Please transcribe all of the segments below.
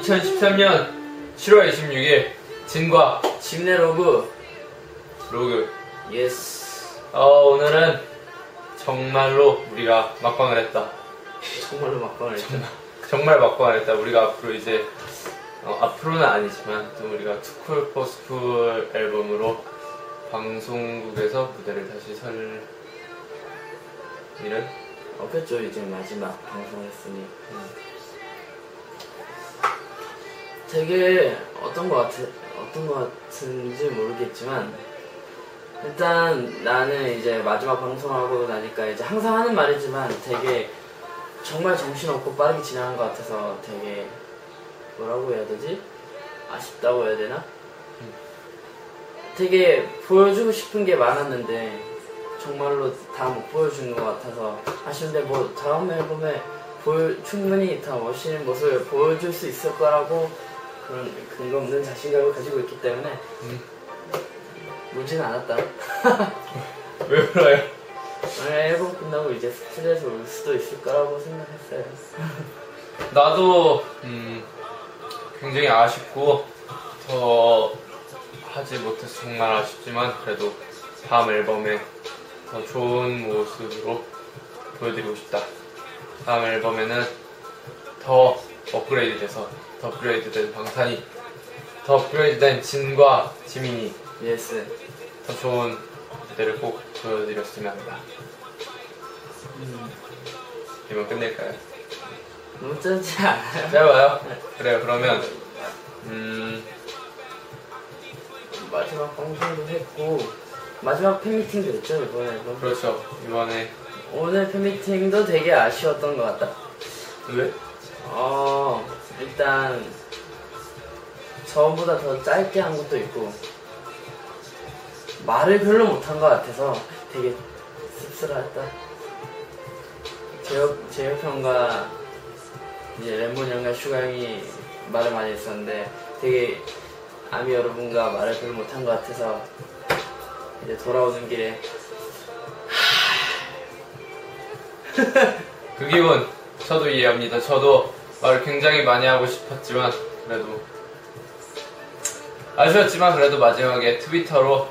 2013년 7월 26일 진과 지민의 log. Log. Yes 어, 오늘은 정말로 우리가 막방을 했다. 정말로 막방을 했죠. 정말 막방을 했다. 우리가 앞으로 이제 어, 앞으로는 아니지만 또 우리가 2 Cool 4 Skool 앨범으로 방송국에서 무대를 다시 설 일은 없겠죠. 이제 마지막 방송했으니 되게 어떤 거 같은 어떤 거 같은지 모르겠지만 일단 나는 이제 마지막 방송하고 나니까 이제 항상 하는 말이지만 되게 정말 정신없고 빠르게 지나간 것 같아서 되게 뭐라고 해야 되지? 아쉽다고 해야 되나? 되게 보여주고 싶은 게 많았는데 정말로 다 못 보여준 것 같아서 아쉬운데 뭐 다음 앨범에 보여, 충분히 다 멋있는 모습을 보여줄 수 있을 거라고 그런 근거 없는 자신감을 가지고 있기 때문에 음. 울지는 않았다. 왜 울어요? 오늘 앨범 끝나고 이제 스튜디오에서 울 수도 있을 거라고 생각했어요. 나도 음, 굉장히 아쉽고 더 하지 못해서 정말 아쉽지만 그래도 다음 앨범에 더 좋은 모습으로 보여드리고 싶다. 다음 앨범에는 더 업그레이드 돼서 더 업그레이드 된 방탄이 더 업그레이드 된 진과 지민이 yes. 더 좋은 무대를 꼭 보여드렸으면 한다. 음, 이만 끝낼까요? 너무 짧지 않아요? 짧아요? 그래요. 그러면 음, 마지막 방송도 했고 마지막 팬미팅도 했죠 이번에 앨범. 그렇죠. 이번에 오늘 팬미팅도 되게 아쉬웠던 것 같다. 왜? 어, 일단 저번보다 더 짧게 한 것도 있고 말을 별로 못한 것 같아서 되게 씁쓸했다. 제이홉 제이홉 형과 이제 랩몬 형과 슈가 형이 말을 많이 했었는데 되게 아미 여러분과 말을 별로 못한 것 같아서 이제 돌아오는 길에 그 기분 저도 이해합니다. 저도 말을 굉장히 많이 하고 싶었지만 그래도 아쉬웠지만 그래도 마지막에 트위터로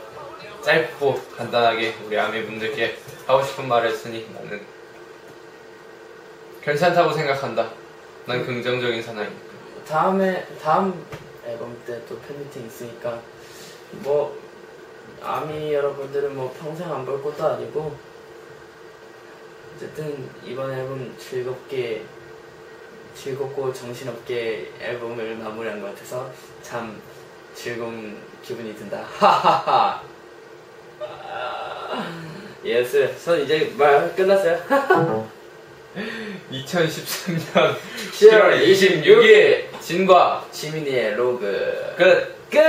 짧고 간단하게 우리 아미분들께 하고 싶은 말을 했으니 나는 괜찮다고 생각한다. 난 긍정적인 사나이니까. 다음에 다음 앨범 때 또 팬미팅 있으니까 뭐 아미 여러분들은 뭐 평생 안 볼 것도 아니고 어쨌든 이번 앨범 즐겁게 즐겁고 정신없게 앨범을 마무리한 것 같아서 참 즐거운 기분이 든다. 하하하. 예스. 전 이제 말 끝났어요. 2013년 10월 26일 진과 지민이의 로그 끝! 끝.